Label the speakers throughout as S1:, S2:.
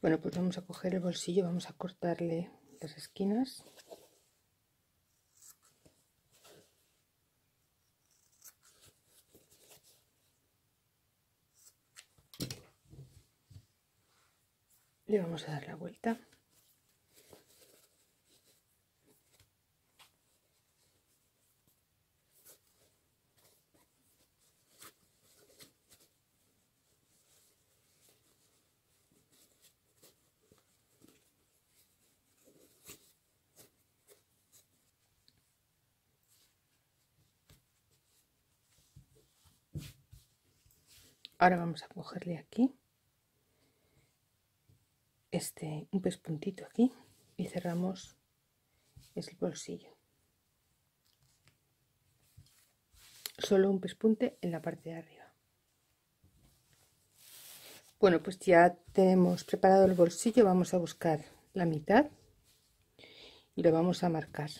S1: Bueno, pues vamos a coger el bolsillo, vamos a cortarle las esquinas. Le vamos a dar la vuelta. Ahora vamos a cogerle aquí este un pespuntito aquí y cerramos el bolsillo. Solo un pespunte en la parte de arriba. Bueno, pues ya tenemos preparado el bolsillo. Vamos a buscar la mitad y lo vamos a marcar.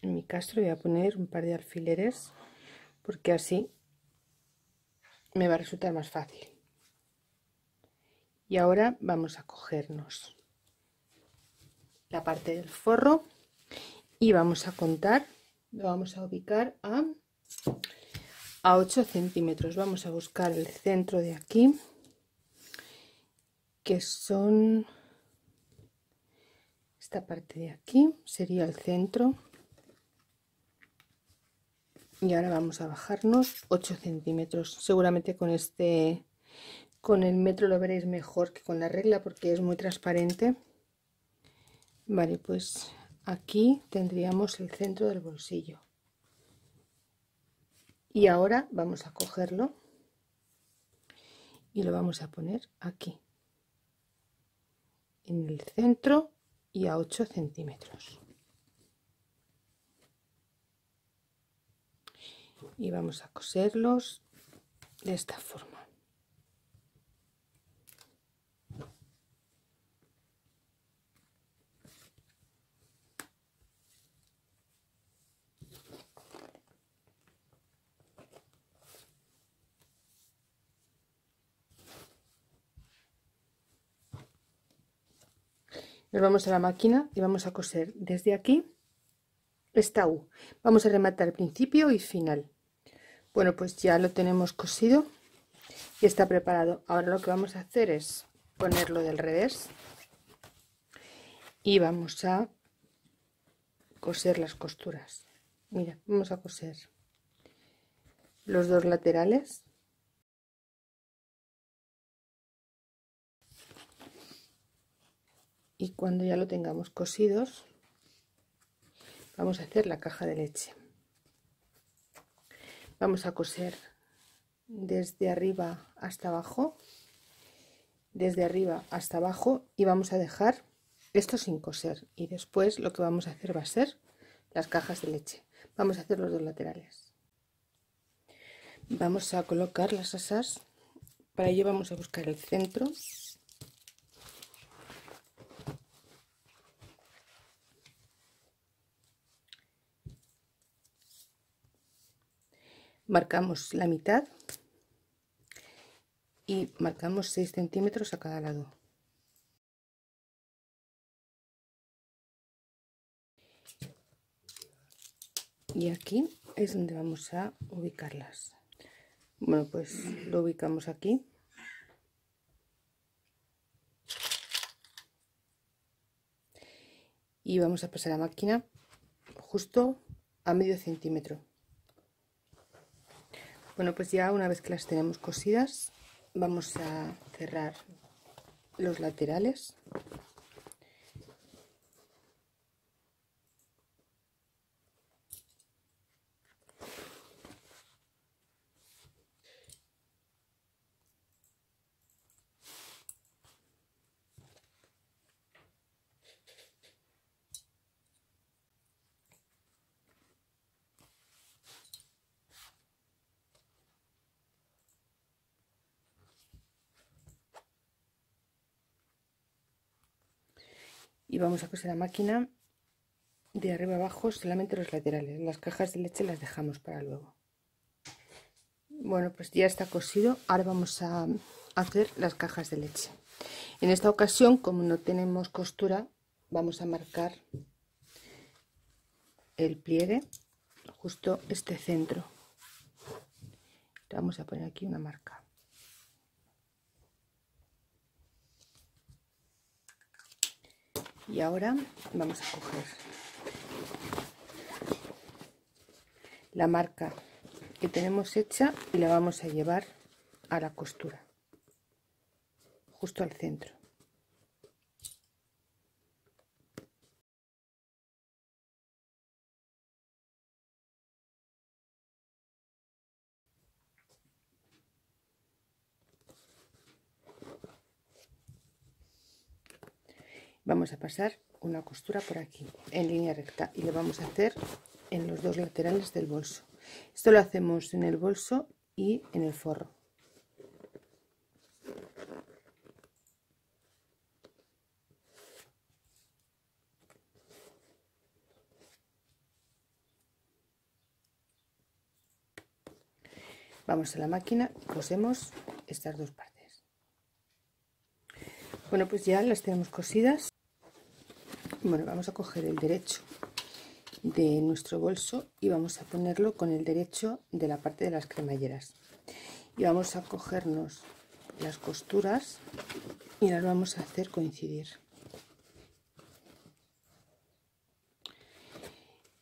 S1: En mi caso voy a poner un par de alfileres porque así me va a resultar más fácil. Y ahora vamos a cogernos la parte del forro y vamos a contar, lo vamos a ubicar a, a 8 centímetros. Vamos a buscar el centro de aquí, que son esta parte de aquí, sería el centro y ahora vamos a bajarnos 8 centímetros. Seguramente con este con el metro lo veréis mejor que con la regla porque es muy transparente. Vale pues aquí tendríamos el centro del bolsillo. Y ahora vamos a cogerlo y lo vamos a poner aquí en el centro y a 8 centímetros y vamos a coserlos de esta forma nos vamos a la máquina y vamos a coser desde aquí esta U. Vamos a rematar principio y final. Bueno, pues ya lo tenemos cosido y está preparado. Ahora lo que vamos a hacer es ponerlo del revés y vamos a coser las costuras. Mira, vamos a coser los dos laterales. Y cuando ya lo tengamos cosidos, vamos a hacer la caja de leche vamos a coser desde arriba hasta abajo desde arriba hasta abajo y vamos a dejar esto sin coser. Y después lo que vamos a hacer va a ser las cajas de leche. Vamos a hacer los dos laterales. Vamos a colocar las asas. Para ello vamos a buscar el centro marcamos la mitad y marcamos 6 centímetros a cada lado. Y aquí es donde vamos a ubicarlas. Bueno pues lo ubicamos aquí. Y vamos a pasar la máquina justo a medio centímetro bueno, pues ya una vez que las tenemos cosidas, vamos a cerrar los laterales. Y vamos a coser la máquina de arriba abajo solamente los laterales las cajas de leche las dejamos para luego bueno pues ya está cosido ahora vamos a hacer las cajas de leche. En esta ocasión, como no tenemos costura, vamos a marcar el pliegue, justo este centro. Vamos a poner aquí una marca. Y ahora vamos a coger la marca que tenemos hecha y la vamos a llevar a la costura justo al centro vamos a pasar una costura por aquí en línea recta y le vamos a hacer en los dos laterales del bolso. Esto lo hacemos en el bolso y en el forro. Vamos a la máquina y cosemos estas dos partes. Bueno pues ya las tenemos cosidas bueno vamos a coger el derecho de nuestro bolso y vamos a ponerlo con el derecho de la parte de las cremalleras. Y vamos a cogernos las costuras y las vamos a hacer coincidir.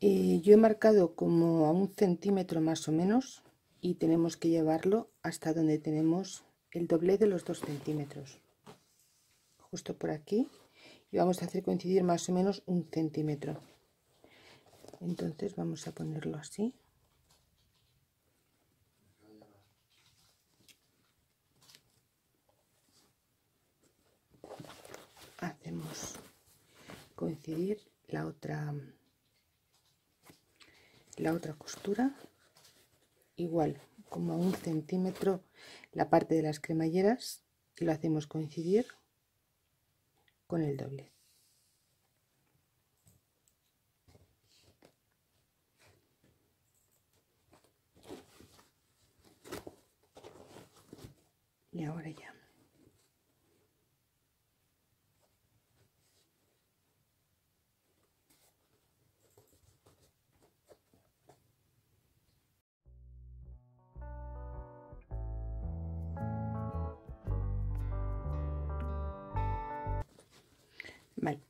S1: Eh, yo he marcado como a un centímetro más o menos y tenemos que llevarlo hasta donde tenemos el doble de los dos centímetros. Justo por aquí y vamos a hacer coincidir más o menos un centímetro. Entonces vamos a ponerlo así. Hacemos coincidir la otra la otra costura. Igual como a un centímetro la parte de las cremalleras y lo hacemos coincidir con el doble. Y ahora ya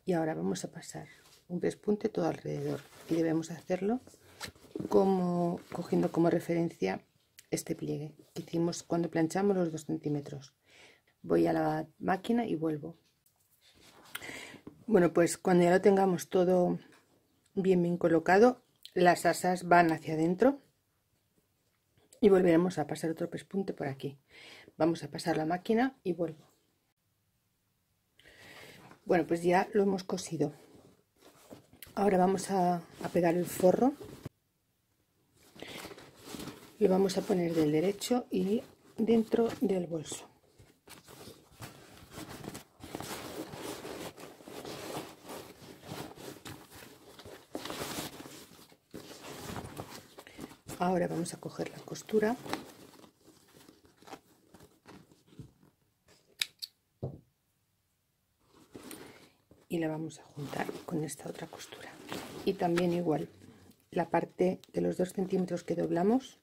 S1: y ahora vamos a pasar un pespunte todo alrededor. Y debemos hacerlo como cogiendo como referencia este pliegue que hicimos cuando planchamos los dos centímetros. Voy a la máquina y vuelvo. Bueno pues cuando ya lo tengamos todo bien bien colocado las asas van hacia adentro y volveremos a pasar otro pespunte por aquí. Vamos a pasar la máquina y vuelvo bueno pues ya lo hemos cosido. Ahora vamos a, pegar el forro. Lo vamos a poner del derecho y dentro del bolso. Ahora vamos a coger la costura la vamos a juntar con esta otra costura y también igual la parte de los dos centímetros que doblamos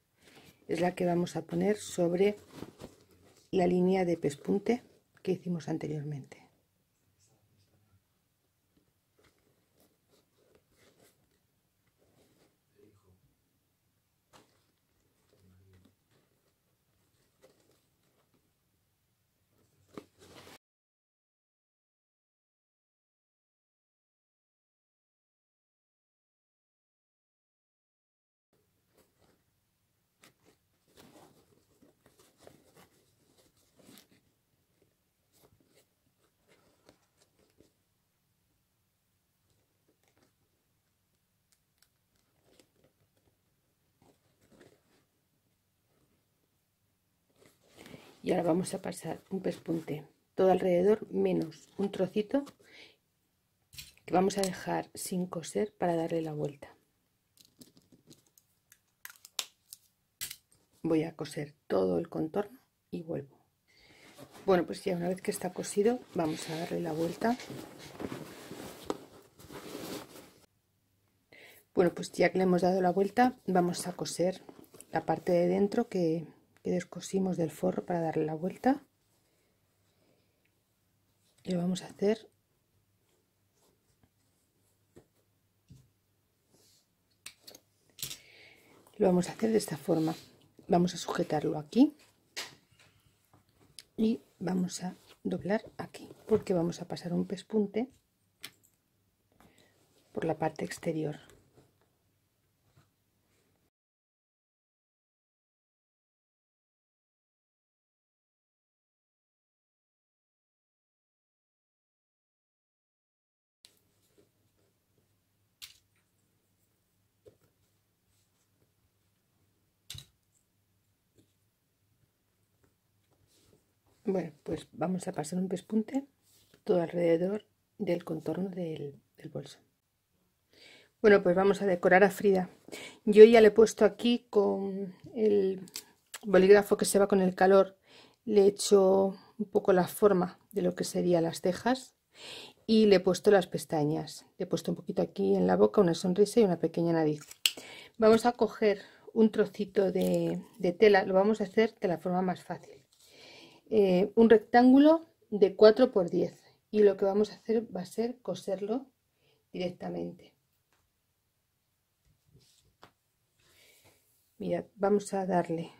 S1: es la que vamos a poner sobre la línea de pespunte que hicimos anteriormente. Y ahora vamos a pasar un pespunte. Todo alrededor menos un trocito que vamos a dejar sin coser para darle la vuelta. Voy a coser todo el contorno y vuelvo. Bueno, pues ya una vez que está cosido, vamos a darle la vuelta. Bueno, pues ya que le hemos dado la vuelta, vamos a coser la parte de dentro que, que descosimos del forro para darle la vuelta. Y lo vamos a hacer lo vamos a hacer de esta forma vamos a sujetarlo aquí y vamos a doblar aquí porque vamos a pasar un pespunte por la parte exterior Bueno, pues vamos a pasar un pespunte todo alrededor del contorno del, bolso. Bueno, pues vamos a decorar a Frida. Yo ya le he puesto aquí con el bolígrafo que se va con el calor, le he hecho un poco la forma de lo que serían las cejas y le he puesto las pestañas. Le he puesto un poquito aquí en la boca, una sonrisa y una pequeña nariz. Vamos a coger un trocito de, de tela, lo vamos a hacer de la forma más fácil. Eh, un rectángulo de 4 por 10 y lo que vamos a hacer va a ser coserlo directamente. Mirad, vamos a darle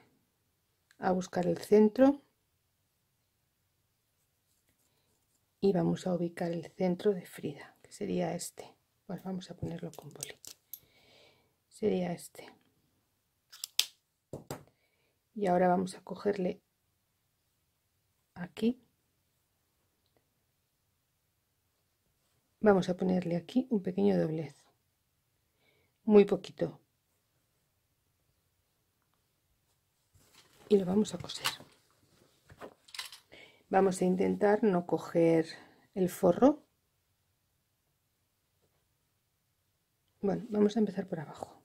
S1: a buscar el centro y vamos a ubicar el centro de Frida, que sería este. Pues vamos a ponerlo con boli. Sería este. Y ahora vamos a cogerle aquí. Vamos a ponerle aquí un pequeño doblez. Muy poquito. Y lo vamos a coser. Vamos a intentar no coger el forro. Bueno vamos a empezar por abajo.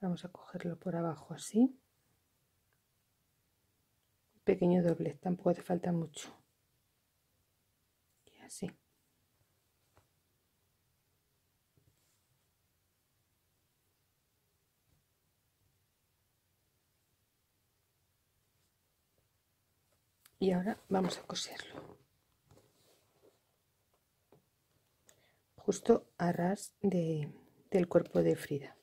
S1: Vamos a cogerlo por abajo así pequeño doblez, tampoco hace falta mucho. Y así. Y ahora vamos a coserlo. Justo a ras de, del cuerpo de Frida.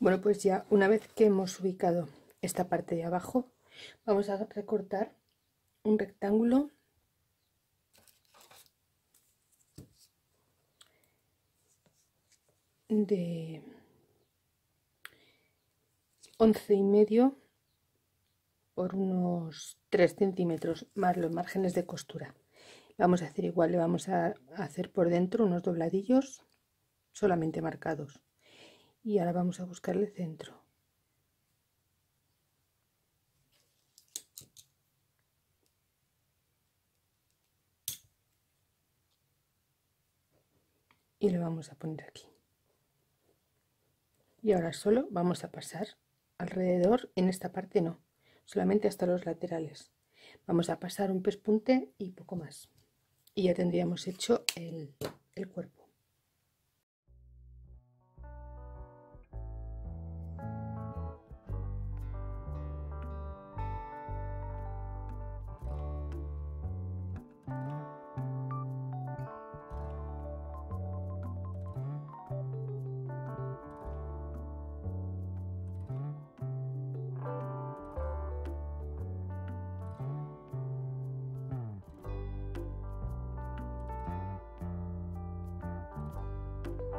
S1: Bueno, pues ya una vez que hemos ubicado esta parte de abajo, vamos a recortar un rectángulo. De once y medio por unos 3 centímetros más los márgenes de costura. Vamos a hacer igual le vamos a hacer por dentro unos dobladillos solamente marcados y ahora vamos a buscar el centro. Y lo vamos a poner aquí. Y ahora solo vamos a pasar alrededor en esta parte no solamente hasta los laterales. Vamos a pasar un pespunte y poco más. Y ya tendríamos hecho el, el cuerpo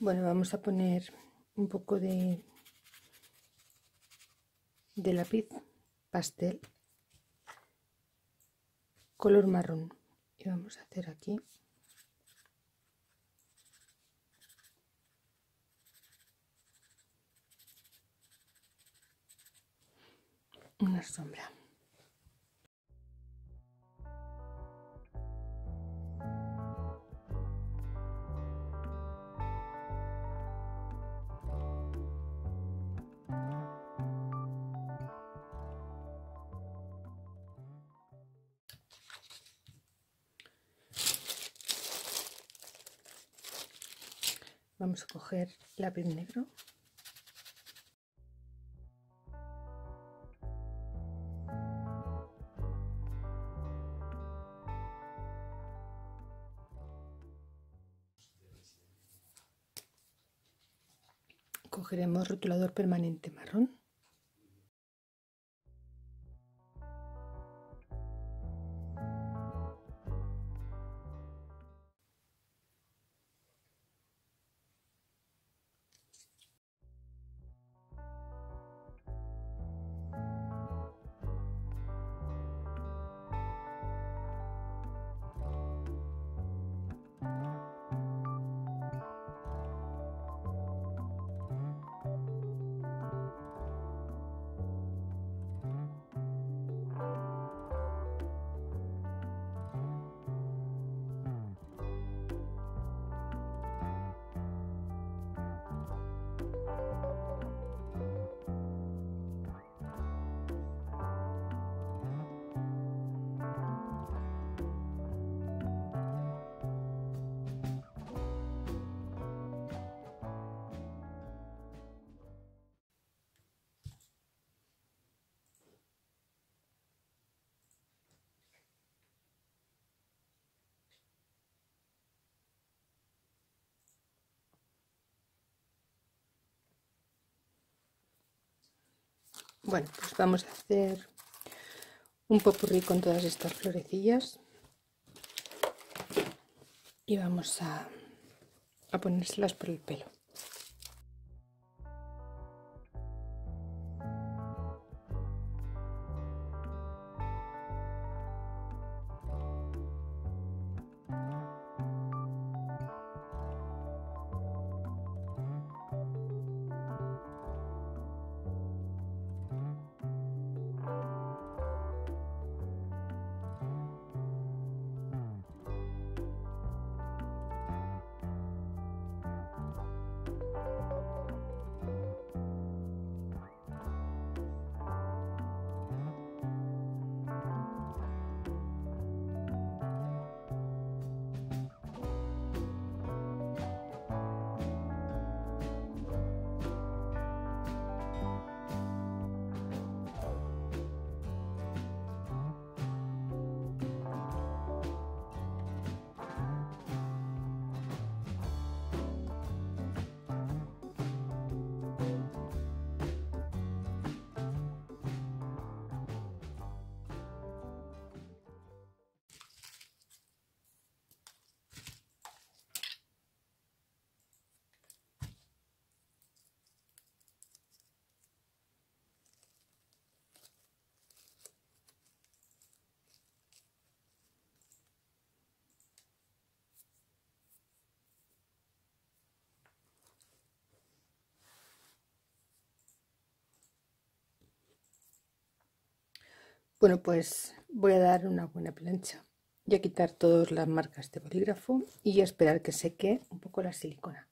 S1: Bueno, vamos a poner un poco de, lápiz pastel color marrón. Y vamos a hacer aquí una sombra vamos a coger lápiz negro. Cogeremos rotulador permanente marrón Bueno, pues vamos a hacer un popurrí con todas estas florecillas y vamos a, a ponérselas por el pelo. Bueno, pues voy a dar una buena plancha y a quitar todas las marcas de bolígrafo y a esperar que seque un poco la silicona.